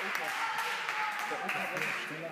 Der Opa der Opa